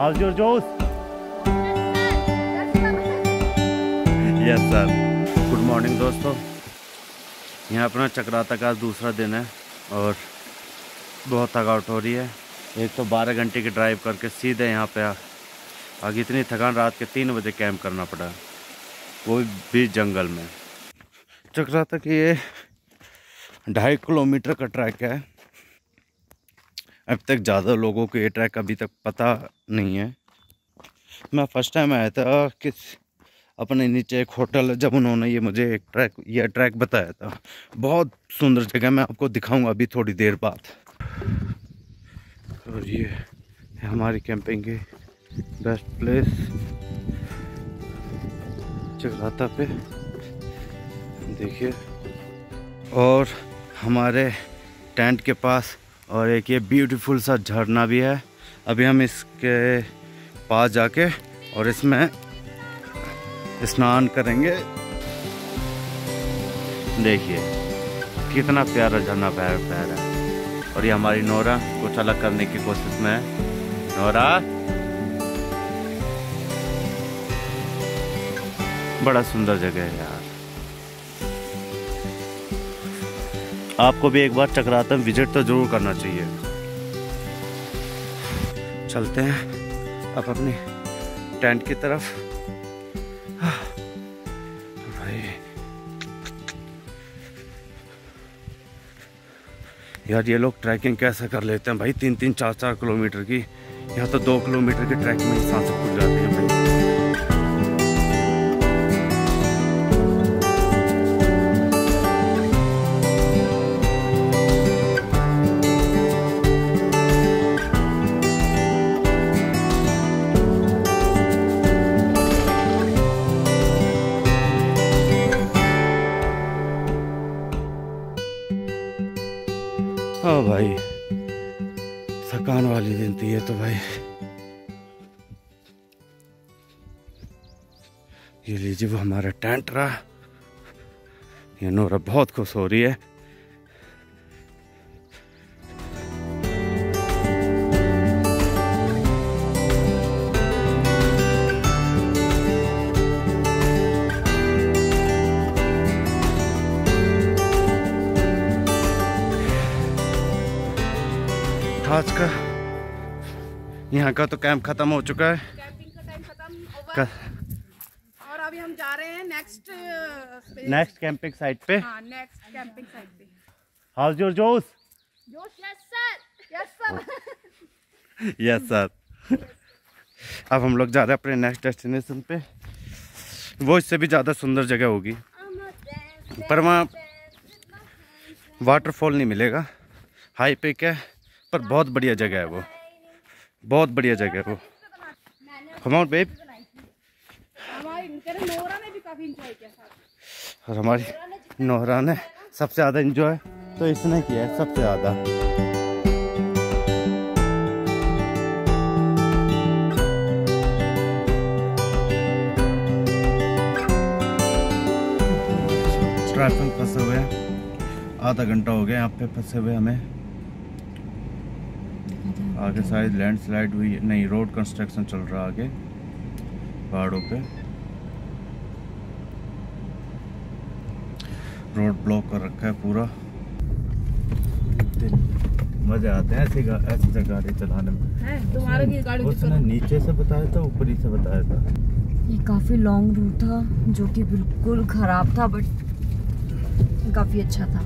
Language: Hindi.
How's your Joes? Yes sir good morning दोस्तों. यहाँ अपना चक्राता का दूसरा दिन है और बहुत थकावट हो रही है। एक तो 12 घंटे की ड्राइव करके सीधे यहाँ पे आगे इतनी थकान रात के तीन बजे कैंप करना पड़ा। वो भी जंगल में। चक्राता की ये ढाई किलोमीटर का ट्रैक है। अब तक ज़्यादा लोगों को ये ट्रैक अभी तक पता नहीं है। मैं फ़र्स्ट टाइम आया था कि अपने नीचे एक होटल जब उन्होंने ये मुझे एक ट्रैक यह ट्रैक बताया था। बहुत सुंदर जगह, मैं आपको दिखाऊँगा अभी थोड़ी देर बाद। और ये है हमारी कैंपिंग की बेस्ट प्लेस जगराता पे, देखिए। और हमारे टेंट के पास और एक ये ब्यूटीफुल सा झरना भी है। अभी हम इसके पास जाके और इसमें स्नान करेंगे। देखिए, कितना प्यारा झरना पैर पैर है। और ये हमारी नोरा कुछ अलग करने की कोशिश में है। नोरा! बड़ा सुंदर जगह है यार। आपको भी एक बार चक्राता विज़िट तो ज़रूर करना चाहिए। चलते हैं अब अपनी टेंट की तरफ़। भाई। यार, ये लोग ट्रैकिंग कैसे कर लेते हैं भाई? तीन तीन चार चार किलोमीटर की। यहाँ तो दो किलोमीटर की ट्रैक में ही साँसें हैं हाँ भाई, थकान वाली दिन थी ये तो भाई। ये लीजिए वो हमारा टेंट रहा। ये नोरा बहुत खुश हो रही है। आज का यहाँ का तो कैंप खत्म हो चुका है। कैंपिंग का टाइम खत्म ओवर और अभी हम जा रहे हैं नेक्स्ट नेक्स्ट कैंपिंग साइट पे। हाँ नेक्स्ट कैंपिंग साइट पे। How's your josh josh yes sir yes sir yes sir अब हम लोग जा रहे हैं अपने नेक्स्ट डेस्टिनेशन पे। वो इससे भी ज़्यादा सुंदर जगह होगी। पर वहाँ वाटरफॉल नहीं मिलेगा। हाई पिक है? पर बहुत बढ़िया जगह है वो। बहुत बढ़िया जगह है वो। कमाउट बेब हमारी साथ और हमारी नोहरा ने सबसे ज़्यादा इंजॉय तो इसने किया है सबसे ज़्यादा। ट्रैफ़िक फंसे हुए हैं। आधा घंटा हो गया यहाँ पे फंसे हुए हमें। आगे शायद लैंडस्लाइड हुई नहीं रोड कंस्ट्रक्शन चल रहा आगे पहाड़ों पे। रोड ब्लॉक कर रखा है पूरा। मज़े आते हैं ऐसी ऐसी जगह गाड़ी चलाने में। है तुम्हारे की गाड़ी उसने नीचे से बताया था ऊपरी से बताया था। ये काफ़ी लॉन्ग रूट था जो कि बिल्कुल ख़राब था बट काफ़ी अच्छा था।